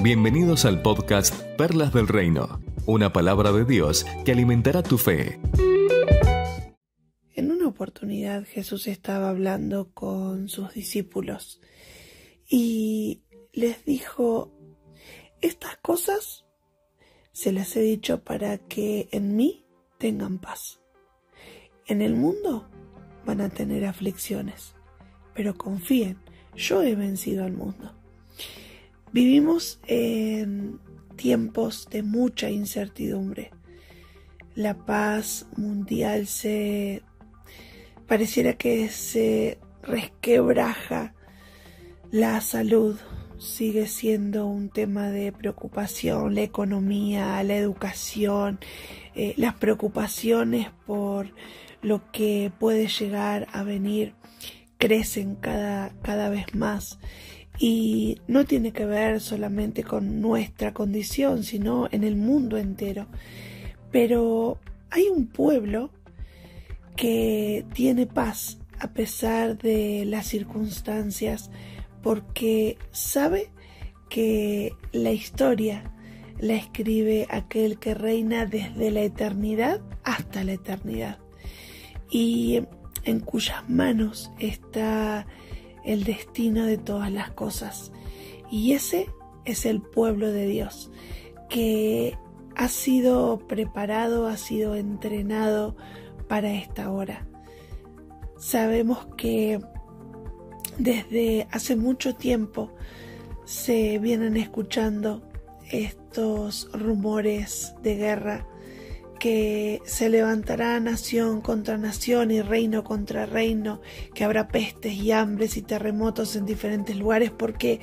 Bienvenidos al podcast Perlas del Reino, una palabra de Dios que alimentará tu fe. En una oportunidad Jesús estaba hablando con sus discípulos y les dijo, estas cosas se las he dicho para que en mí tengan paz. En el mundo van a tener aflicciones, pero confíen, yo he vencido al mundo. Vivimos en tiempos de mucha incertidumbre. La paz mundial se pareciera que se resquebraja. La salud sigue siendo un tema de preocupación, la economía, la educación, eh, las preocupaciones por lo que puede llegar a venir crecen cada, cada vez más y no tiene que ver solamente con nuestra condición, sino en el mundo entero. Pero hay un pueblo que tiene paz a pesar de las circunstancias porque sabe que la historia la escribe aquel que reina desde la eternidad hasta la eternidad y en cuyas manos está el destino de todas las cosas. Y ese es el pueblo de Dios, que ha sido preparado, ha sido entrenado para esta hora. Sabemos que desde hace mucho tiempo se vienen escuchando estos rumores de guerra que se levantará nación contra nación y reino contra reino, que habrá pestes y hambres y terremotos en diferentes lugares, porque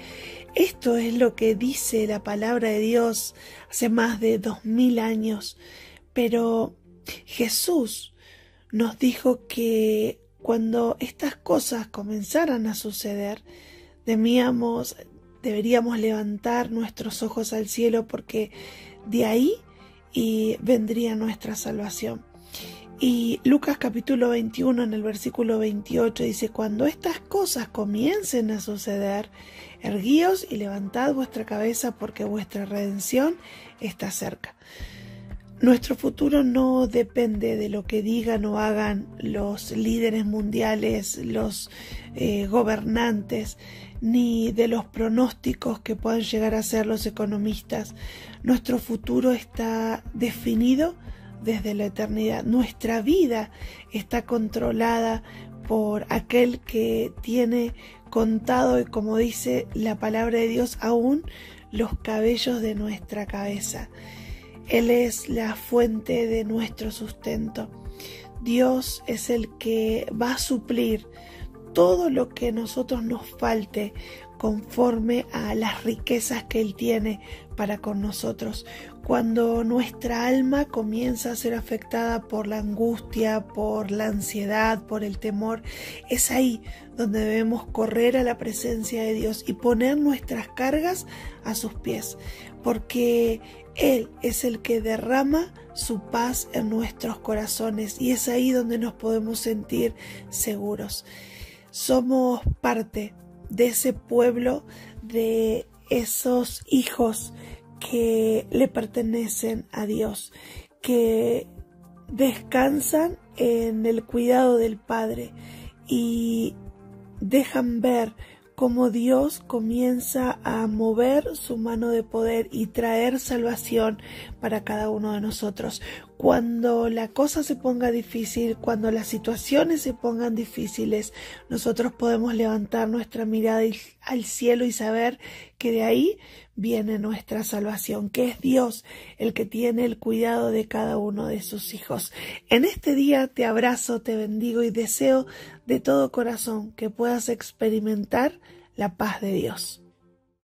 esto es lo que dice la palabra de Dios hace más de dos mil años. Pero Jesús nos dijo que cuando estas cosas comenzaran a suceder, debíamos, deberíamos levantar nuestros ojos al cielo porque de ahí y vendría nuestra salvación. Y Lucas capítulo 21 en el versículo 28 dice, cuando estas cosas comiencen a suceder, erguíos y levantad vuestra cabeza porque vuestra redención está cerca. Nuestro futuro no depende de lo que digan o hagan los líderes mundiales, los eh, gobernantes, ni de los pronósticos que puedan llegar a ser los economistas. Nuestro futuro está definido desde la eternidad. Nuestra vida está controlada por aquel que tiene contado, y como dice la palabra de Dios, aún los cabellos de nuestra cabeza. Él es la fuente de nuestro sustento. Dios es el que va a suplir todo lo que a nosotros nos falte conforme a las riquezas que Él tiene para con nosotros. Cuando nuestra alma comienza a ser afectada por la angustia, por la ansiedad, por el temor, es ahí donde debemos correr a la presencia de Dios y poner nuestras cargas a sus pies, porque Él es el que derrama su paz en nuestros corazones y es ahí donde nos podemos sentir seguros somos parte de ese pueblo, de esos hijos que le pertenecen a Dios, que descansan en el cuidado del Padre y dejan ver cómo Dios comienza a mover su mano de poder y traer salvación para cada uno de nosotros. Cuando la cosa se ponga difícil, cuando las situaciones se pongan difíciles, nosotros podemos levantar nuestra mirada al cielo y saber que de ahí viene nuestra salvación, que es Dios el que tiene el cuidado de cada uno de sus hijos. En este día te abrazo, te bendigo y deseo de todo corazón que puedas experimentar la paz de Dios.